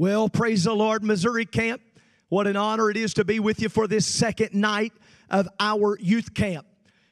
Well, praise the Lord, Missouri Camp. What an honor it is to be with you for this second night of our youth camp.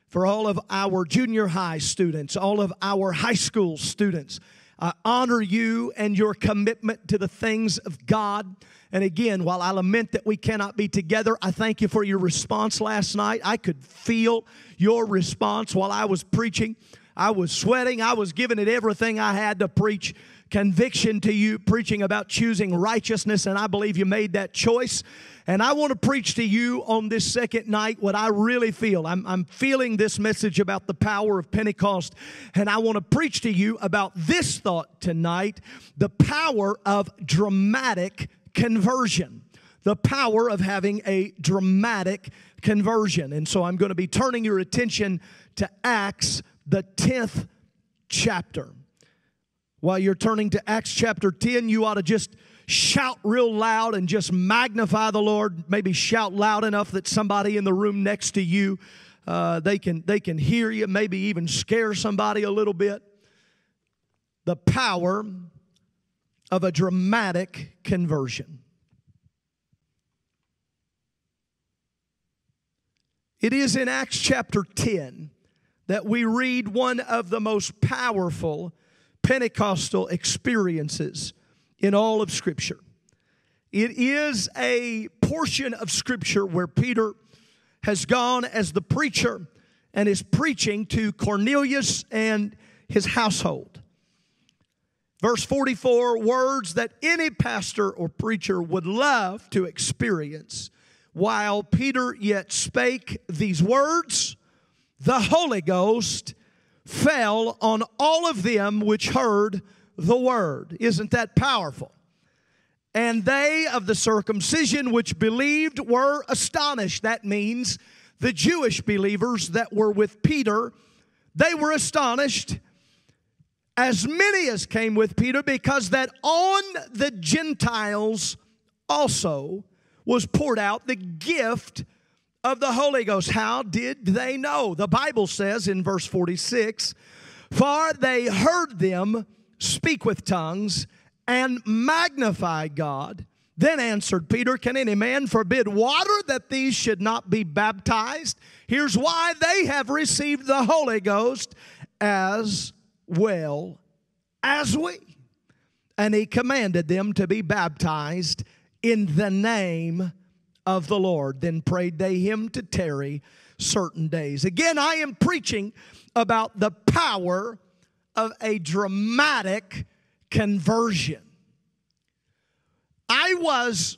For all of our junior high students, all of our high school students, I honor you and your commitment to the things of God. And again, while I lament that we cannot be together, I thank you for your response last night. I could feel your response while I was preaching. I was sweating. I was giving it everything I had to preach conviction to you, preaching about choosing righteousness, and I believe you made that choice. And I want to preach to you on this second night what I really feel. I'm, I'm feeling this message about the power of Pentecost, and I want to preach to you about this thought tonight the power of dramatic conversion. The power of having a dramatic conversion. And so I'm going to be turning your attention to Acts, the 10th chapter. While you're turning to Acts chapter 10, you ought to just shout real loud and just magnify the Lord. Maybe shout loud enough that somebody in the room next to you uh, they can they can hear you. Maybe even scare somebody a little bit. The power of a dramatic conversion. It is in Acts chapter 10 that we read one of the most powerful Pentecostal experiences in all of Scripture. It is a portion of Scripture where Peter has gone as the preacher and is preaching to Cornelius and his household. Verse 44 words that any pastor or preacher would love to experience. While Peter yet spake these words, the Holy Ghost fell on all of them which heard the word. Isn't that powerful? And they of the circumcision which believed were astonished. That means the Jewish believers that were with Peter, they were astonished. As many as came with Peter, because that on the Gentiles also was poured out the gift of the Holy Ghost. How did they know? The Bible says in verse 46 For they heard them speak with tongues and magnify God. Then answered Peter, Can any man forbid water that these should not be baptized? Here's why they have received the Holy Ghost as well as we. And he commanded them to be baptized in the name of the Lord. Then prayed they him to tarry certain days. Again, I am preaching about the power of a dramatic conversion. I was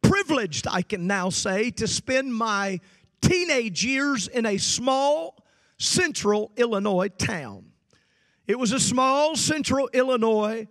privileged, I can now say, to spend my teenage years in a small central Illinois town. It was a small central Illinois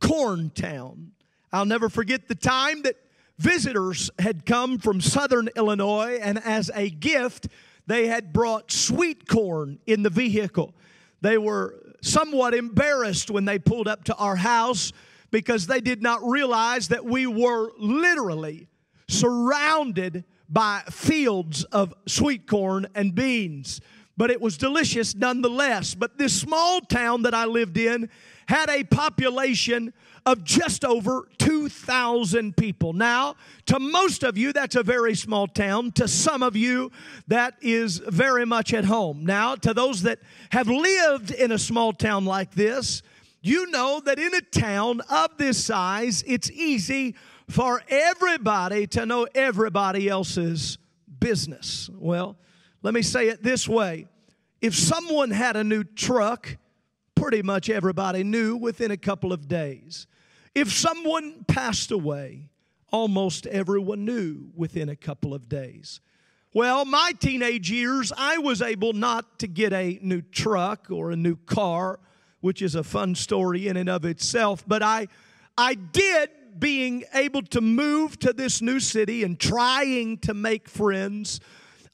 corn town. I'll never forget the time that visitors had come from southern Illinois, and as a gift, they had brought sweet corn in the vehicle. They were somewhat embarrassed when they pulled up to our house because they did not realize that we were literally surrounded by fields of sweet corn and beans. But it was delicious nonetheless. But this small town that I lived in had a population of just over 2,000 people. Now, to most of you, that's a very small town. To some of you, that is very much at home. Now, to those that have lived in a small town like this, you know that in a town of this size, it's easy for everybody to know everybody else's business. Well, let me say it this way if someone had a new truck, pretty much everybody knew within a couple of days. If someone passed away, almost everyone knew within a couple of days. Well, my teenage years, I was able not to get a new truck or a new car, which is a fun story in and of itself, but I, I did being able to move to this new city and trying to make friends.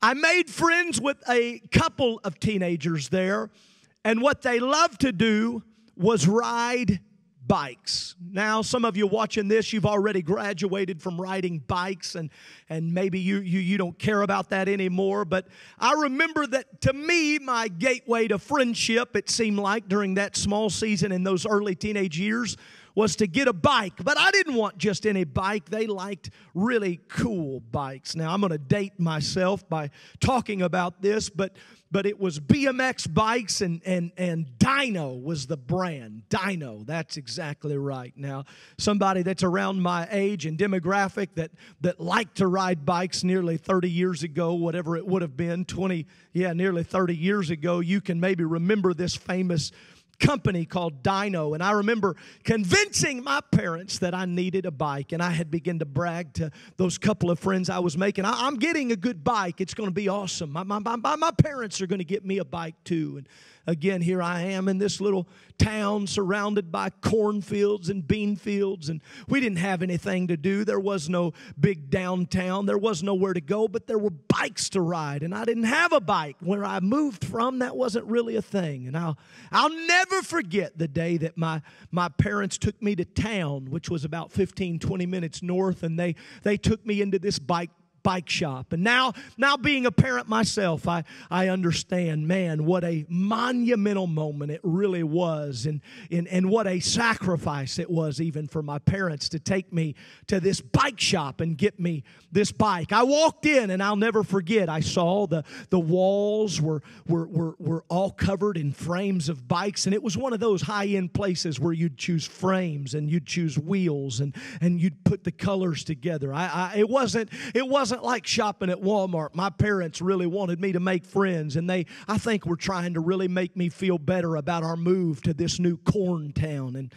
I made friends with a couple of teenagers there, and what they loved to do was ride bikes. Now, some of you watching this, you've already graduated from riding bikes, and, and maybe you, you, you don't care about that anymore. But I remember that to me, my gateway to friendship, it seemed like during that small season in those early teenage years, was to get a bike. But I didn't want just any bike. They liked really cool bikes. Now, I'm going to date myself by talking about this, but but it was BMX bikes and, and, and Dyno was the brand. Dyno, that's exactly right. Now, somebody that's around my age and demographic that, that liked to ride bikes nearly 30 years ago, whatever it would have been, 20, yeah, nearly 30 years ago, you can maybe remember this famous company called Dyno. And I remember convincing my parents that I needed a bike. And I had begun to brag to those couple of friends I was making, I, am getting a good bike. It's going to be awesome. My, my, my, my parents are going to get me a bike too. And again, here I am in this little town surrounded by cornfields and bean fields, and we didn't have anything to do. There was no big downtown, there was nowhere to go, but there were bikes to ride, and I didn't have a bike. Where I moved from, that wasn't really a thing. And I'll, I'll never forget the day that my, my parents took me to town, which was about 15, 20 minutes north, and they, they took me into this bike bike shop. And now, now being a parent myself, I, I understand, man, what a monumental moment it really was, and, and, and what a sacrifice it was, even for my parents, to take me to this bike shop and get me this bike. I walked in, and I'll never forget, I saw the, the walls were, were, were, were all covered in frames of bikes, and it was one of those high end places where you'd choose frames and you'd choose wheels and, and you'd put the colors together. I, I, it wasn't, it wasn't wasn't like shopping at Walmart. My parents really wanted me to make friends, and they, I think, were trying to really make me feel better about our move to this new corn town. And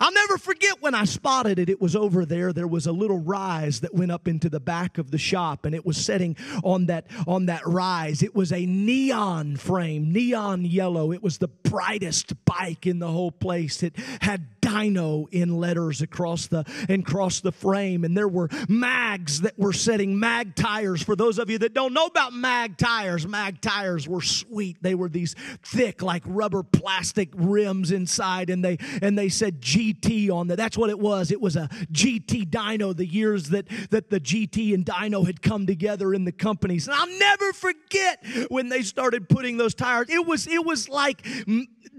I'll never forget when I spotted it. It was over there. There was a little rise that went up into the back of the shop, and it was setting on that on that rise. It was a neon frame, neon yellow. It was the brightest bike in the whole place. It had Dyno in letters across the and across the frame, and there were mags that were setting mag tires. For those of you that don't know about mag tires, mag tires were sweet. They were these thick, like rubber plastic rims inside, and they and they said GT on that. That's what it was. It was a GT Dyno. The years that that the GT and Dyno had come together in the companies, and I'll never forget when they started putting those tires. It was it was like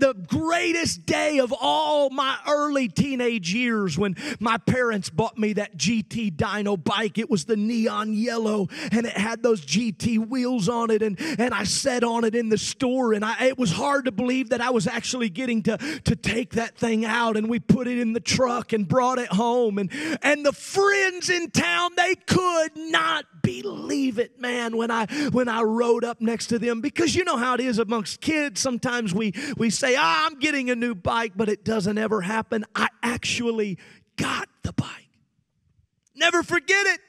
the greatest day of all my early teenage years when my parents bought me that GT Dyno bike. It was the neon yellow and it had those GT wheels on it. And, and I sat on it in the store and I, it was hard to believe that I was actually getting to, to take that thing out. And we put it in the truck and brought it home. And, and the friends in town, they could not believe it, man, when I when I rode up next to them because you know how it is amongst kids. Sometimes we we say, "Ah, I'm getting a new bike," but it doesn't ever happen. I actually got the bike. Never forget it.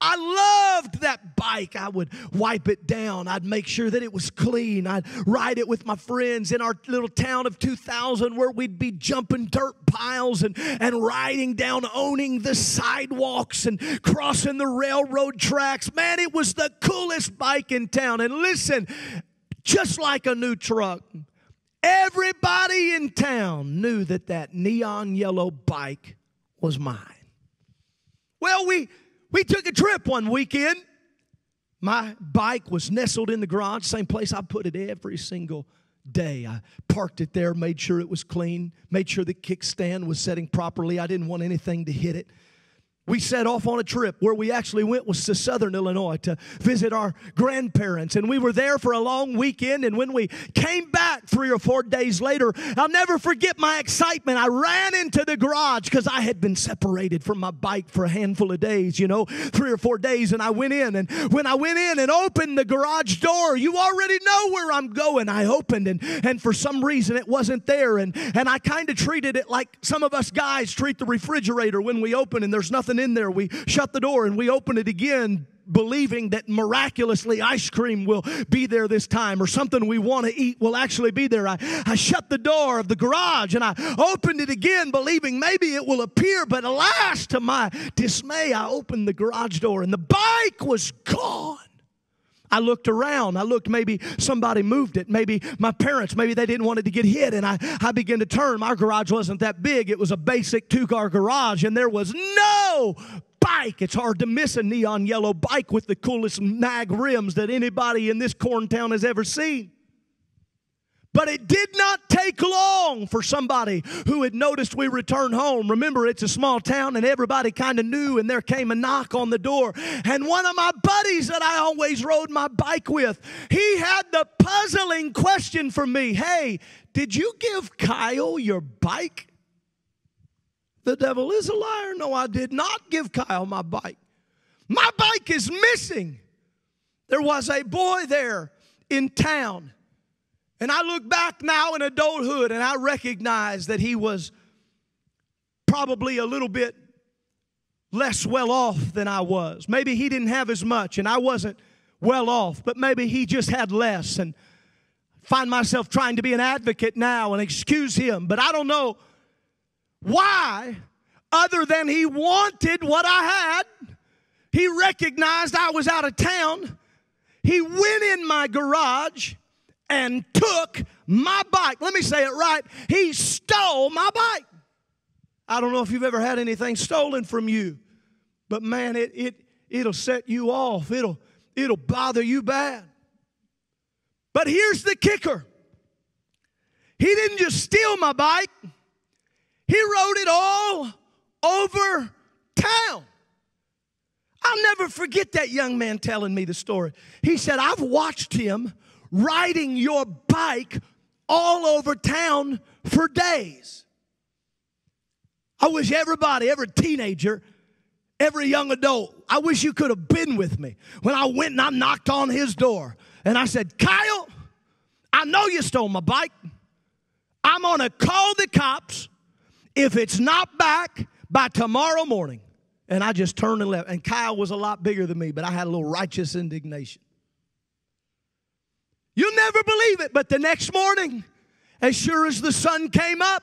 I loved that bike. I would wipe it down. I'd make sure that it was clean. I'd ride it with my friends in our little town of 2000 where we'd be jumping dirt piles and, and riding down, owning the sidewalks and crossing the railroad tracks. Man, it was the coolest bike in town. And listen, just like a new truck, everybody in town knew that that neon yellow bike was mine. Well, we we took a trip one weekend. My bike was nestled in the garage, same place I put it every single day. I parked it there, made sure it was clean, made sure the kickstand was setting properly. I didn't want anything to hit it we set off on a trip where we actually went was to southern illinois to visit our grandparents. And we were there for a long weekend. And when we came back three or four days later i'll never forget my excitement. I ran into the garage because i had been separated from my bike for a handful of days you know three or four days. And i went in and when i went in and opened the garage door you already know where i'm going. I opened and and for some reason it wasn't there. And and i kind of treated it like some of us guys treat the refrigerator when we open and there's nothing in there. We shut the door and we open it again believing that miraculously ice cream will be there this time or something we want to eat will actually be there. I, I shut the door of the garage and I opened it again, believing maybe it will appear, but alas, to my dismay, I opened the garage door and the bike was gone. I looked around. I looked, maybe somebody moved it. Maybe my parents, maybe they didn't want it to get hit. And I, I began to turn. My garage wasn't that big, it was a basic two car garage, and there was no bike. It's hard to miss a neon yellow bike with the coolest mag rims that anybody in this corn town has ever seen. But it did not take long for somebody who had noticed we returned home. Remember, it's a small town and everybody kind of knew, and there came a knock on the door. And one of my buddies that I always rode my bike with, he had the puzzling question for me Hey, did you give Kyle your bike? The devil is a liar. No, I did not give Kyle my bike. My bike is missing. There was a boy there in town and I look back now in adulthood and I recognize that he was probably a little bit less well off than I was. Maybe he didn't have as much and I wasn't well off, but maybe he just had less. And find myself trying to be an advocate now and excuse him, but I don't know why, other than he wanted what I had. He recognized I was out of town. He went in my garage and took my bike. Let me say it right. He stole my bike. I don't know if you've ever had anything stolen from you, but man, it, it, it'll set you off. It'll, it'll bother you bad. But here's the kicker He didn't just steal my bike, he rode it all over town. I'll never forget that young man telling me the story. He said, I've watched him riding your bike all over town for days. I wish everybody, every teenager, every young adult, I wish you could have been with me when I went and I knocked on his door and I said, Kyle, I know you stole my bike. I'm gonna call the cops if it's not back by tomorrow morning. And I just turned and left. And Kyle was a lot bigger than me, but I had a little righteous indignation. You'll never believe it, but the next morning, as sure as the sun came up,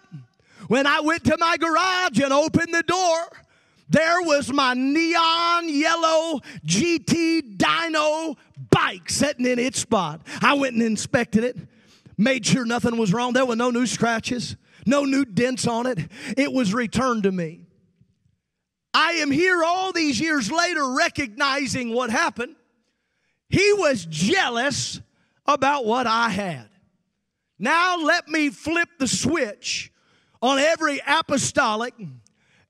when I went to my garage and opened the door, there was my neon yellow GT Dyno bike sitting in its spot. I went and inspected it, made sure nothing was wrong. There were no new scratches, no new dents on it. It was returned to me. I am here all these years later recognizing what happened. He was jealous about what I had. Now let me flip the switch on every apostolic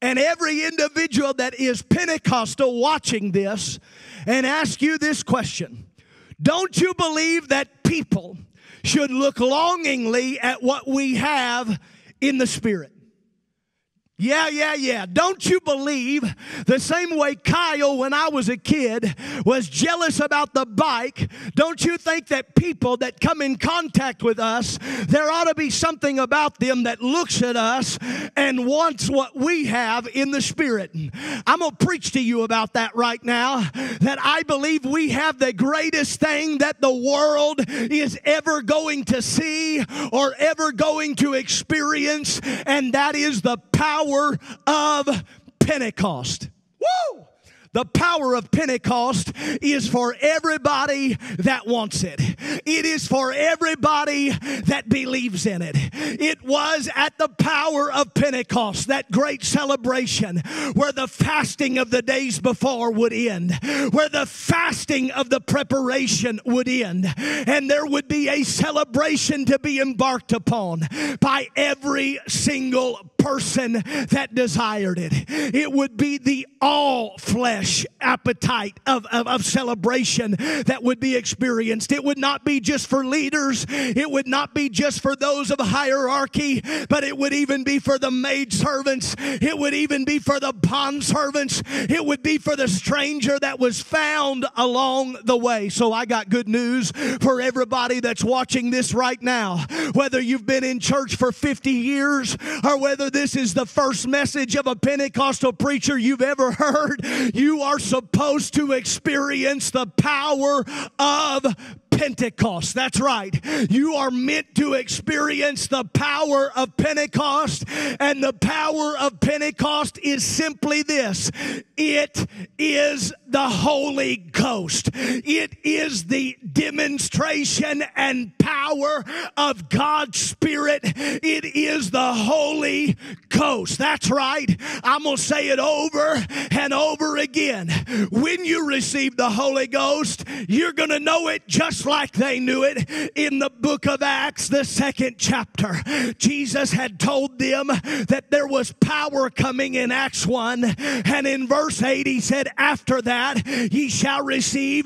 and every individual that is Pentecostal watching this and ask you this question Don't you believe that people should look longingly at what we have in the Spirit? Yeah, yeah, yeah. Don't you believe the same way Kyle, when I was a kid, was jealous about the bike? Don't you think that people that come in contact with us, there ought to be something about them that looks at us and wants what we have in the Spirit? I'm going to preach to you about that right now. That I believe we have the greatest thing that the world is ever going to see or ever going to experience, and that is the power power of Pentecost. Woo! The power of Pentecost is for everybody that wants it. It is for everybody that believes in it. It was at the power of Pentecost, that great celebration where the fasting of the days before would end, where the fasting of the preparation would end, and there would be a celebration to be embarked upon by every single person that desired it. It would be the all flesh appetite of, of, of celebration that would be experienced. It would not be just for leaders, it would not be just for those of hierarchy, but it would even be for the maid servants, it would even be for the bond servants, it would be for the stranger that was found along the way. So I got good news for everybody that's watching this right now. Whether you've been in church for 50 years or whether this is the first message of a Pentecostal preacher you've ever heard, you are supposed to experience the power of Pentecost. That's right. You are meant to experience the power of Pentecost, and the power of Pentecost is simply this it is the Holy Ghost. It is the demonstration and power of God's Spirit. It is the Holy Ghost. That's right. I'm going to say it over and over again. When you receive the Holy Ghost, you're going to know it just like they knew it in the book of Acts, the second chapter. Jesus had told them that there was power coming in Acts 1. And in verse 8, he said, After that, ye shall receive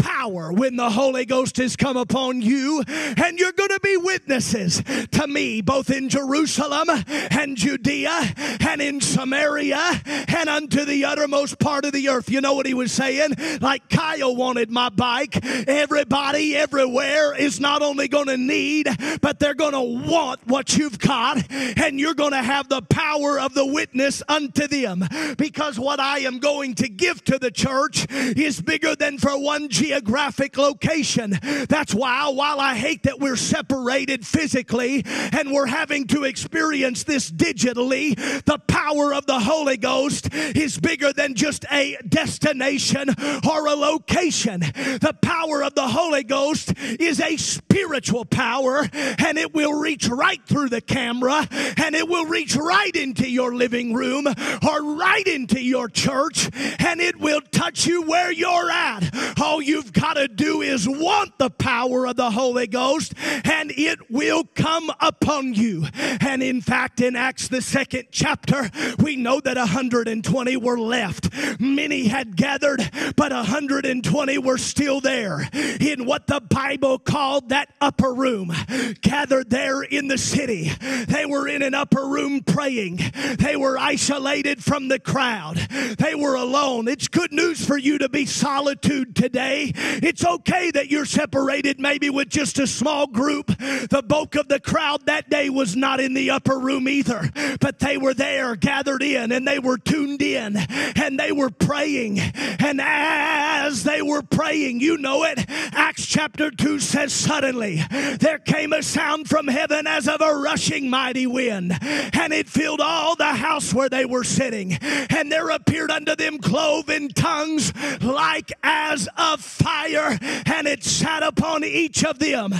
power when the Holy Ghost has come upon you, and you're going to be witnesses to me both in Jerusalem and Judea and in Samaria and unto the uttermost part of the earth. You know what he was saying? Like Kyle wanted my bike. Everybody everywhere is not only going to need, but they're going to want what you've got, and you're going to have the power of the witness unto them. Because what I am going to give to the church is bigger than for one G geographic location. That's why, while I hate that we're separated physically and we're having to experience this digitally, the power of the Holy Ghost is bigger than just a destination or a location. The power of the Holy Ghost is a spiritual power and it will reach right through the camera and it will reach right into your living room or right into your church and it will touch you where you're at. All you you've got to do is want the power of the Holy Ghost, and it will come upon you. And in fact, in Acts, the second chapter, we know that 120 were left. Many had gathered, but 120 were still there in what the Bible called that upper room, gathered there in the city. They were in an upper room praying. They were isolated from the crowd. They were alone. It's good news for you to be solitude today it's okay that you're separated maybe with just a small group. The bulk of the crowd that day was not in the upper room either, but they were there gathered in and they were tuned in and they were praying. And as they were praying, you know it, Acts chapter 2 says, Suddenly there came a sound from heaven as of a rushing mighty wind, and it filled all the house where they were sitting. And there appeared unto them cloven tongues like as of fire and it sat upon each of them.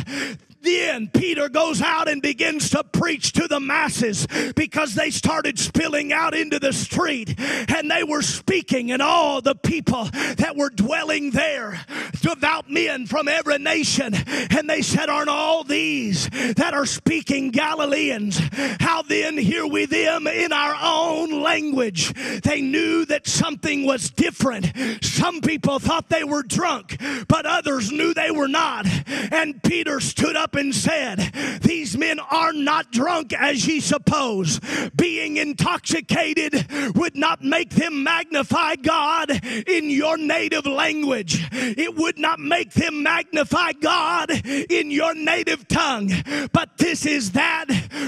Then Peter goes out and begins to preach to the masses because they started spilling out into the street and they were speaking, and all the people that were dwelling there, devout men from every nation, and they said, Aren't all these that are speaking Galileans? How then hear we them in our own language? They knew that something was different. Some people thought they were drunk, but others knew they were not. And Peter stood up and said, These men are not drunk as ye suppose. Being intoxicated would not make them magnify God in your native language, it would not make them magnify God in your native tongue. But this is that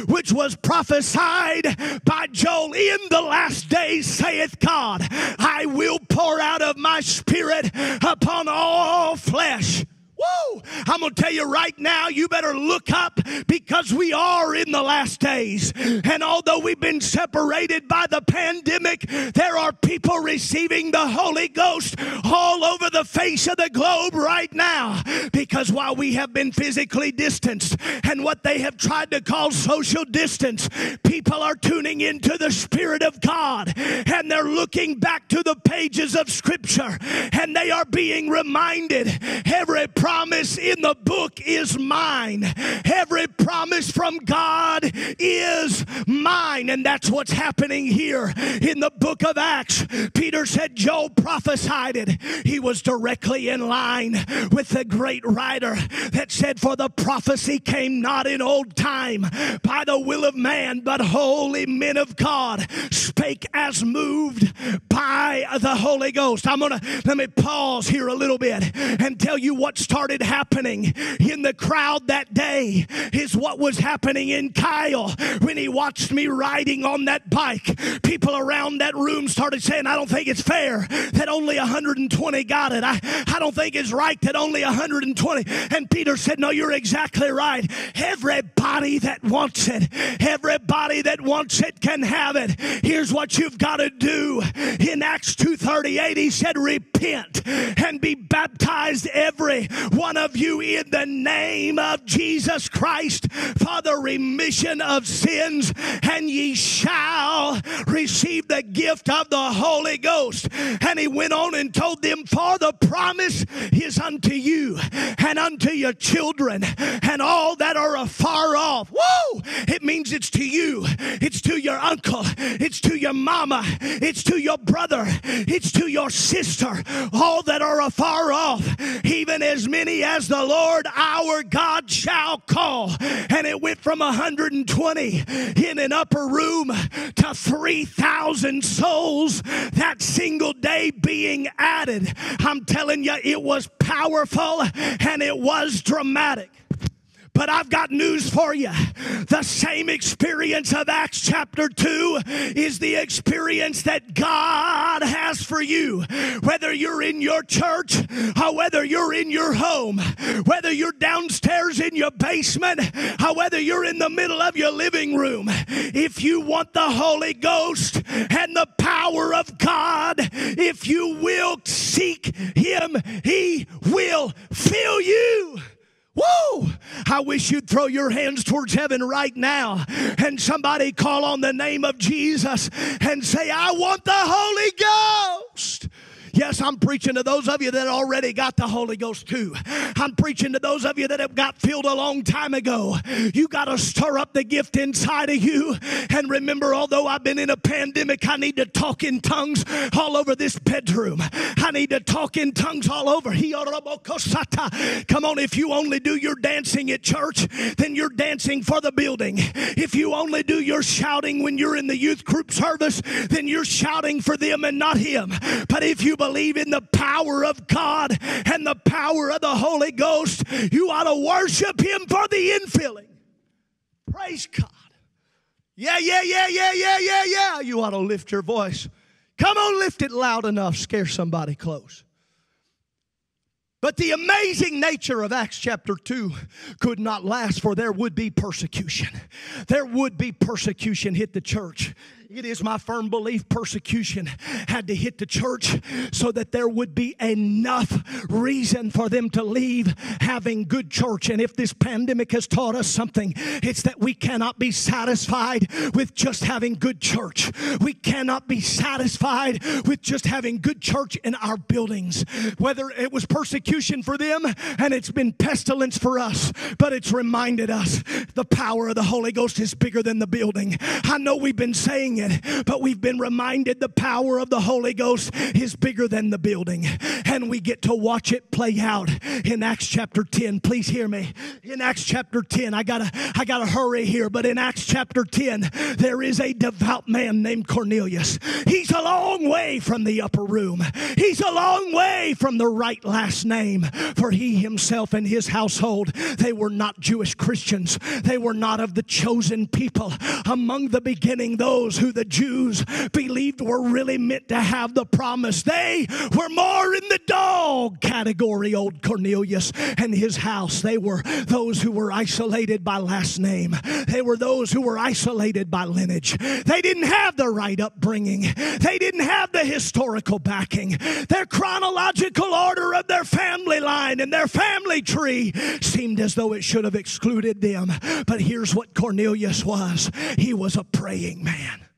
which was prophesied by Joel in the last days, saith God, I will pour out of my spirit upon all flesh. Woo! I'm going to tell you right now, you better look up because we are in the last days. And although we've been separated by the pandemic, there are people receiving the Holy Ghost all over the face of the globe right now. Because while we have been physically distanced and what they have tried to call social distance, people are tuning into the Spirit of God and they're looking back to the pages of Scripture and they are being reminded every promise in the book is mine. Every promise from God is mine. And that's what's happening here in the book of Acts. Peter said Joel prophesied it. He was directly in line with the great writer that said, For the prophecy came not in old time by the will of man, but holy men of God spake as moved by the Holy Ghost. I'm going to let me pause here a little bit and tell you what started happening in the crowd that day is what was happening in Kyle when he watched me riding on that bike. People around that room started saying, I don't think it's fair that only 120 got it. I, I don't think it's right that only 120. And Peter said, No, you're exactly right. Everybody that wants it, everybody that wants it can have it. Here's what you've got to do. In Acts 2:38, he said, Repent and be baptized, every one of you, in the name of Jesus Christ for the remission of sins, and ye shall receive the gift of the Holy Ghost. And he went on and told them, For the promise is unto you and unto your children and all that are afar off. Whoa! It means it's to you, it's to your uncle, it's to your mama, it's to your brother, it's to your sister, all that are afar off, even as many as the Lord our God shall call. And it went from 120 in an upper room to 3,000 souls that single day being added. I'm telling you, it was powerful and it was dramatic. But I've got news for you. The same experience of Acts chapter 2 is the experience that God has for you. Whether you're in your church or whether you're in your home, whether you're downstairs in your basement or whether you're in the middle of your living room, if you want the Holy Ghost and the power of God, if you will seek Him, He will fill you. Woo! I wish you'd throw your hands towards heaven right now and somebody call on the name of Jesus and say, I want the Holy Ghost. Yes, I'm preaching to those of you that already got the Holy Ghost too. I'm preaching to those of you that have got filled a long time ago. You got to stir up the gift inside of you. And remember, although I've been in a pandemic, I need to talk in tongues all over this bedroom. I need to talk in tongues all over. Come on, if you only do your dancing at church, then you're dancing for the building. If you only do your shouting when you're in the youth group service, then you're shouting for them and not Him. But if you believe in the power of God and the power of the Holy Ghost, you ought to worship Him for the infilling. Praise God. Yeah, yeah, yeah, yeah, yeah, yeah, yeah. You ought to lift your voice. Come on, lift it loud enough, scare somebody close. But the amazing nature of Acts chapter 2 could not last, for there would be persecution. There would be persecution hit the church. It is my firm belief persecution had to hit the church so that there would be enough reason for them to leave having good church. And if this pandemic has taught us something, it's that we cannot be satisfied with just having good church. We cannot be satisfied with just having good church in our buildings. Whether it was persecution for them and it's been pestilence for us, but it's reminded us the power of the Holy Ghost is bigger than the building. I know we've been saying it, but we've been reminded the power of the Holy Ghost is bigger than the building. And we get to watch it play out in Acts chapter 10. Please hear me. In Acts chapter 10, I gotta I gotta hurry here, but in Acts chapter 10, there is a devout man named Cornelius. He's a long way from the upper room. He's a long way from the right last name. For he himself and his household, they were not Jewish Christians. They were not of the chosen people. Among the beginning, those who the Jews believed were really meant to have the promise. They were more in the dog category, old Cornelius and his house. They were those who were isolated by last name. They were those who were isolated by lineage. They didn't have the right upbringing. They didn't have the historical backing. Their chronological order of their family line and their family tree seemed as though it should have excluded them. But here's what Cornelius was he was a praying man.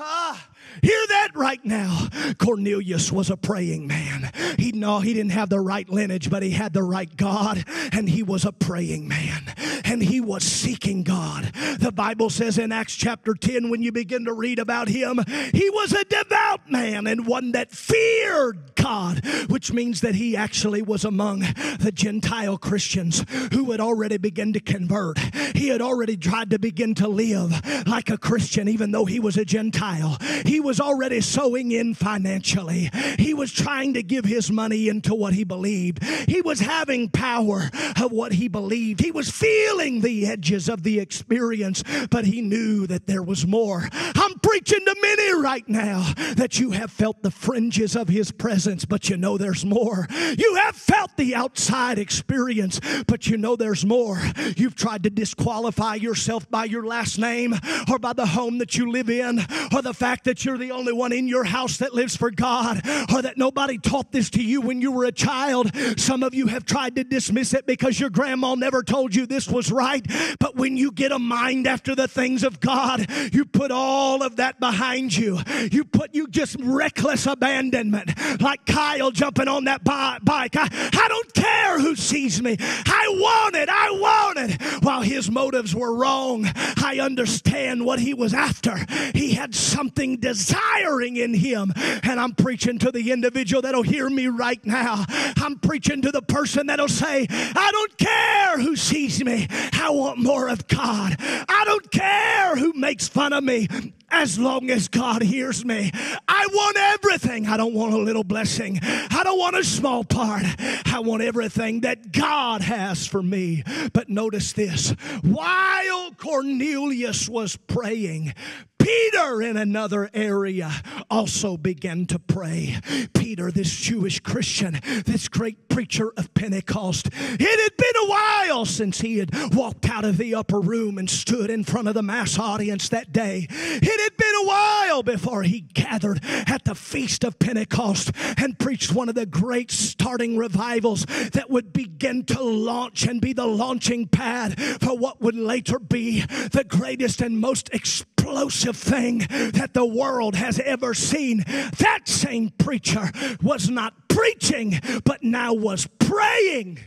Ah, hear that right now. Cornelius was a praying man. He no, he didn't have the right lineage, but he had the right God, and he was a praying man. and he was seeking God. The Bible says in Acts chapter 10, when you begin to read about him, he was a devout man and one that feared God, which means that he actually was among the Gentile Christians who had already begun to convert. He had already tried to begin to live like a Christian, even though he was a Gentile. He was already sowing in financially. He was trying to give his money into what he believed. He was having power of what he believed. He was feeling the edges of the experience, but he knew that there was more. I'm preaching to many right now that you have felt the fringes of his presence, but you know there's more. You have felt the outside experience, but you know there's more. You've tried to disqualify yourself by your last name or by the home that you live in or the fact that you're the only one in your house that lives for God or that nobody taught this to you when you were a child. Some of you have tried to dismiss it because your grandma never told you this was right. But when you get a mind after the things of God, you put all of that behind you. You put you just reckless abandonment, like Kyle jumping on that bike. I, I don't care who sees me. I want it. I want it. While his motives were wrong, I understand what he was after. He had something desiring in him. And I'm preaching to the individual that'll hear me right now. I'm preaching to the person that'll say, I don't care who sees me. I want more of God. I don't care who makes fun of me as long as God hears me. I want everything. I don't want a little blessing. I don't want a small part. I want everything that God has for me. But notice this while Cornelius was praying, Peter, in another area, also began to pray. Peter, this Jewish Christian, this great preacher of Pentecost, it had been a while since he had walked out of the upper room and stood in front of the mass audience that day. It had been a while before he gathered at the feast of Pentecost and preached one of the great starting revivals that would begin to launch and be the launching pad for what would later be the greatest and most explosive thing that the world has ever seen. That same preacher was not preaching, but now was praying.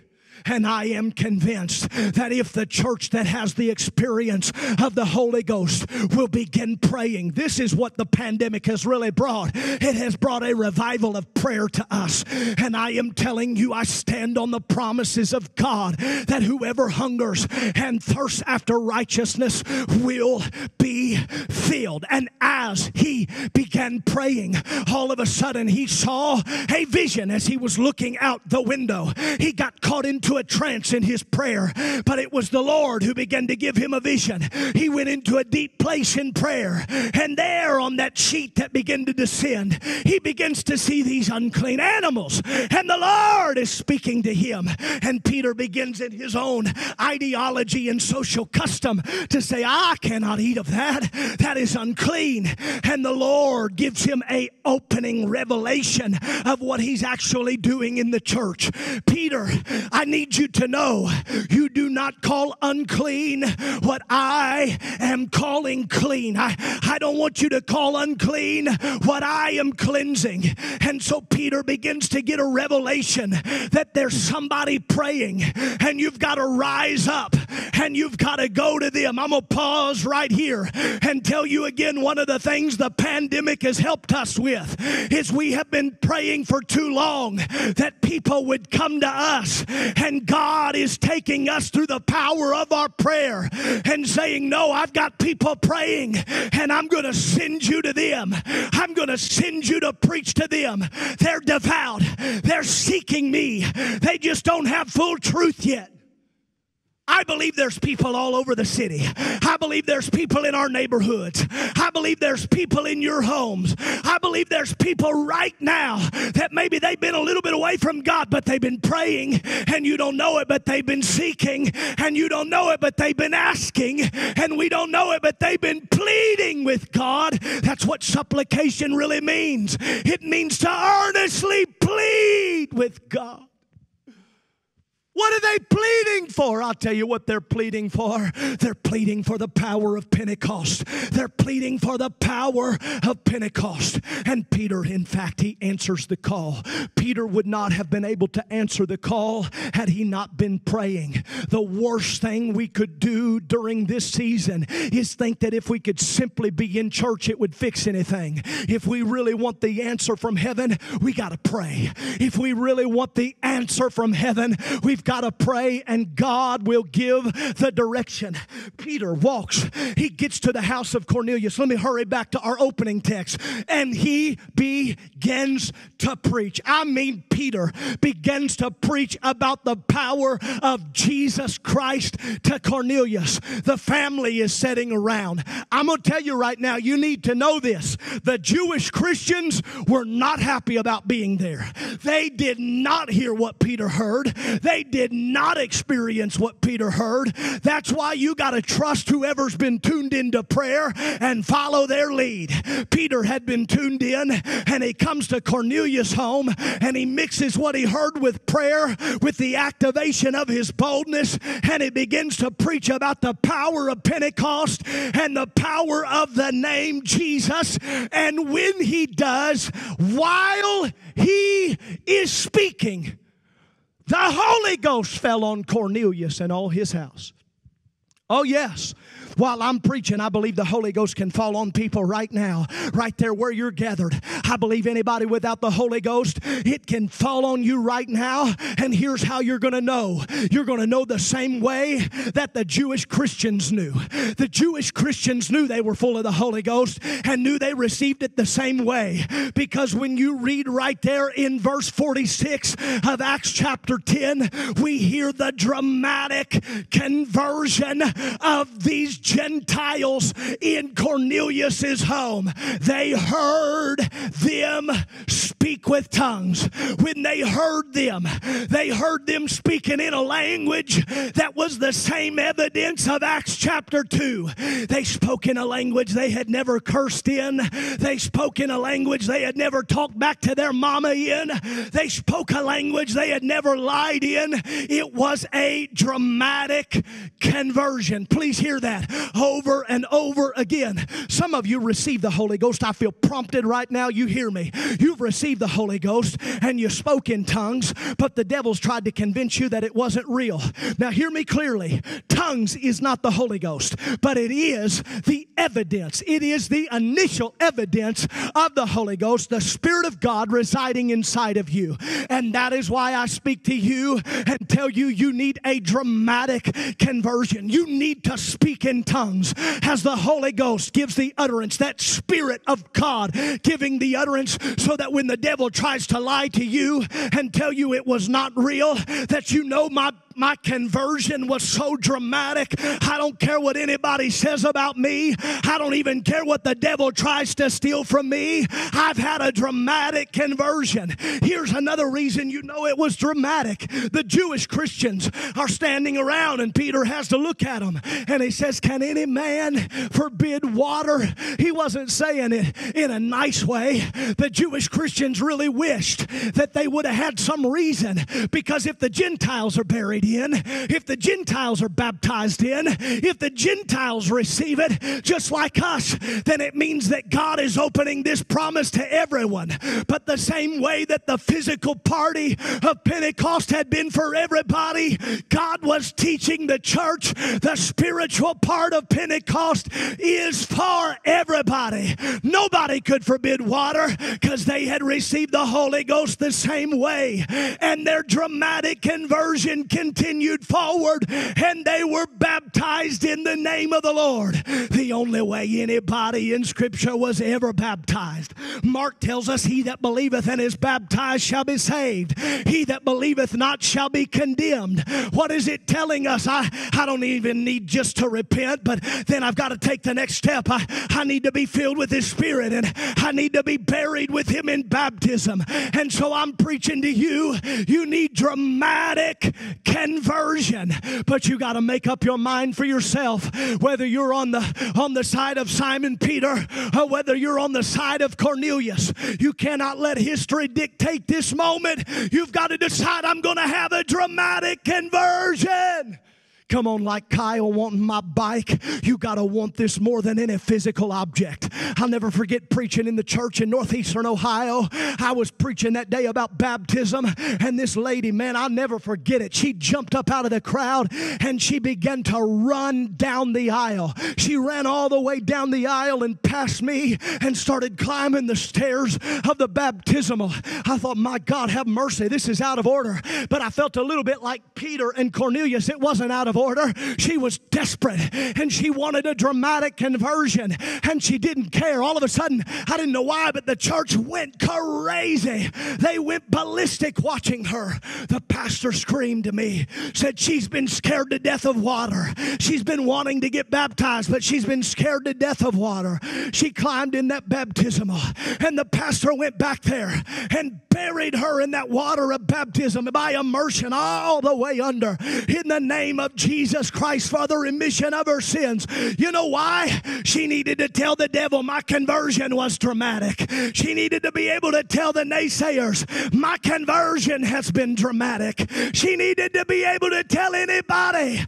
And I am convinced that if the church that has the experience of the Holy Ghost will begin praying, this is what the pandemic has really brought. It has brought a revival of prayer to us. And I am telling you, I stand on the promises of God that whoever hungers and thirsts after righteousness will be filled. And as he began praying, all of a sudden he saw a vision as he was looking out the window. He got caught into into a trance in his prayer, but it was the Lord who began to give him a vision. He went into a deep place in prayer, and there on that sheet that began to descend, he begins to see these unclean animals, and the Lord is speaking to him. And Peter begins in his own ideology and social custom to say, I cannot eat of that. That is unclean. And the Lord gives him a opening revelation of what he's actually doing in the church. Peter, I need need you to know you do not call unclean what I am calling clean. I, I don't want you to call unclean what I am cleansing. And so Peter begins to get a revelation that there's somebody praying and you've got to rise up and you've got to go to them. I'm going to pause right here and tell you again one of the things the pandemic has helped us with is we have been praying for too long that people would come to us and and God is taking us through the power of our prayer and saying, No, I've got people praying and I'm going to send you to them. I'm going to send you to preach to them. They're devout, they're seeking me. They just don't have full truth yet. I believe there's people all over the city. I believe there's people in our neighborhoods. I believe there's people in your homes. I believe there's people right now that maybe they've been a little bit away from God, but they've been praying and you don't know it, but they've been seeking and you don't know it, but they've been asking and we don't know it, but they've been pleading with God. That's what supplication really means. It means to earnestly plead with God. What are they pleading for? I'll tell you what they're pleading for. They're pleading for the power of Pentecost. They're pleading for the power of Pentecost. And Peter, in fact, he answers the call. Peter would not have been able to answer the call had he not been praying. The worst thing we could do during this season is think that if we could simply be in church, it would fix anything. If we really want the answer from heaven, we got to pray. If we really want the answer from heaven, we've got to pray and God will give the direction. Peter walks, he gets to the house of Cornelius. Let me hurry back to our opening text. And he begins to preach. I mean, Peter begins to preach about the power of Jesus Christ to Cornelius. The family is sitting around. I'm going to tell you right now, you need to know this. The Jewish Christians were not happy about being there. They did not hear what Peter heard, they did not experience what Peter heard. That's why you got to trust whoever's been tuned into prayer and follow their lead. Peter had been tuned in and he comes to Cornelius' home and he mixes what he heard with prayer with the activation of his boldness and he begins to preach about the power of Pentecost and the power of the name Jesus. And when he does, while he is speaking, the Holy Ghost fell on Cornelius and all his house. Oh, yes. While I'm preaching, I believe the Holy Ghost can fall on people right now, right there where you're gathered. I believe anybody without the Holy Ghost, it can fall on you right now. And here's how you're going to know you're going to know the same way that the Jewish Christians knew. The Jewish Christians knew they were full of the Holy Ghost and knew they received it the same way. Because when you read right there in verse 46 of Acts chapter 10, we hear the dramatic conversion of these Gentiles in Cornelius's home. They heard them speak with tongues. When they heard them, they heard them speaking in a language that was the same evidence of Acts chapter 2. They spoke in a language they had never cursed in. They spoke in a language they had never talked back to their mama in. They spoke a language they had never lied in. It was a dramatic conversion. Please hear that over and over again. Some of you received the Holy Ghost. I feel prompted right now. You hear me. You've received the Holy Ghost and you spoke in tongues, but the devil's tried to convince you that it wasn't real. Now, hear me clearly. Tongues is not the Holy Ghost, but it is the evidence. It is the initial evidence of the Holy Ghost, the Spirit of God residing inside of you. And that is why I speak to you and tell you you need a dramatic conversion. You need to speak in tongues as the Holy Ghost gives the utterance, that Spirit of God giving the utterance so that when the devil tries to lie to you and tell you it was not real, that you know my my conversion was so dramatic. I don't care what anybody says about me. I don't even care what the devil tries to steal from me. I've had a dramatic conversion. Here's another reason you know it was dramatic. The Jewish Christians are standing around, and Peter has to look at them and he says, Can any man forbid water? He wasn't saying it in a nice way. The Jewish Christians really wished that they would have had some reason because if the Gentiles are buried, in, if the Gentiles are baptized in, if the Gentiles receive it just like us, then it means that God is opening this promise to everyone. But the same way that the physical party of Pentecost had been for everybody, God was teaching the church the spiritual part of Pentecost is for everybody. Nobody could forbid water because they had received the Holy Ghost the same way. And their dramatic conversion continued forward and they were baptized in the name of the Lord. The only way anybody in Scripture was ever baptized. Mark tells us, He that believeth and is baptized shall be saved, he that believeth not shall be condemned. What is it telling us? I, I don't even need just to repent, but then I've got to take the next step. I, I need to be filled with His Spirit and I need to be buried with Him in baptism. And so I'm preaching to you, you need dramatic conversion. But you got to make up your mind for yourself whether you're on the on the side of Simon Peter or whether you're on the side of Cornelius. You cannot let history dictate this moment. You've got to decide I'm going to have a dramatic conversion. Come on, like Kyle wanting my bike, you got to want this more than any physical object. I'll never forget preaching in the church in northeastern Ohio. I was preaching that day about baptism, and this lady, man, I'll never forget it. She jumped up out of the crowd and she began to run down the aisle. She ran all the way down the aisle and past me and started climbing the stairs of the baptismal. I thought, my God, have mercy. This is out of order. But I felt a little bit like Peter and Cornelius. It wasn't out of. She was desperate and she wanted a dramatic conversion and she didn't care. All of a sudden, I didn't know why, but the church went crazy. They went ballistic watching her. The pastor screamed to me, said, She's been scared to death of water. She's been wanting to get baptized, but she's been scared to death of water. She climbed in that baptismal, and the pastor went back there and buried her in that water of baptism by immersion all the way under in the name of Jesus Christ for the remission of her sins. You know why? She needed to tell the devil my conversion was dramatic. She needed to be able to tell the naysayers my conversion has been dramatic. She needed to be able to tell anybody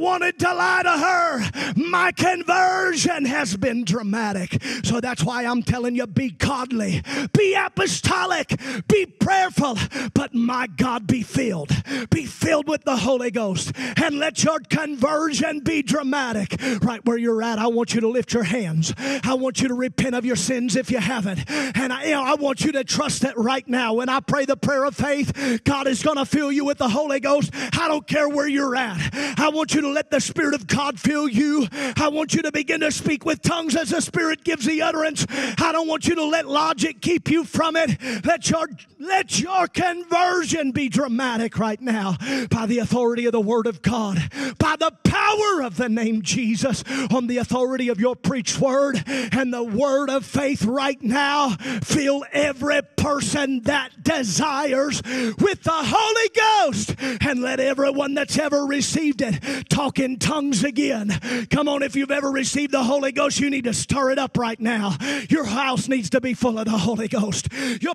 wanted to lie to her my conversion has been dramatic. So that's why I'm telling you be godly, be apostolic, be prayerful, but my God, be filled. Be filled with the Holy Ghost and let your conversion be dramatic. Right where you're at, I want you to lift your hands. I want you to repent of your sins if you haven't. And I, you know, I want you to trust that right now. When I pray the prayer of faith, God is going to fill you with the Holy Ghost. I don't care where you're at. I want you to let the Spirit of God fill you. I want you to begin to speak with tongues as the Spirit gives the utterance. I don't want you to let logic keep you from it. Let your let your conversion be dramatic right now by the authority of the Word of God, by the power of the name Jesus, on the authority of your preached word and the word of faith right now. Fill every person that desires with the Holy Ghost and let everyone that's ever received it talk in tongues again. Come on, if you've ever received the Holy Ghost, you need to stir it up right now. Your house needs to be full of the Holy Ghost. Your,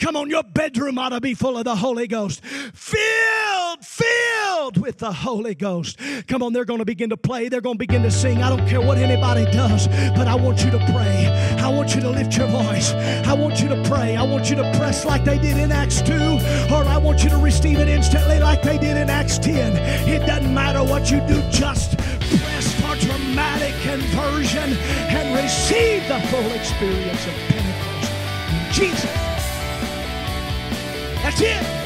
come on, your bedroom ought to be full of the Holy Ghost. Filled, filled with the Holy Ghost. Come on, they're going to begin to play. They're going to begin to sing. I don't care what anybody does, but I want you to pray. I want you to lift your voice. I want you to pray. I want you to press like they did in Acts 2, or I want you to receive it instantly like they did in Acts 10. It doesn't matter what you do, just press for dramatic conversion and receive the full experience of Pentecost. In Jesus. That's it.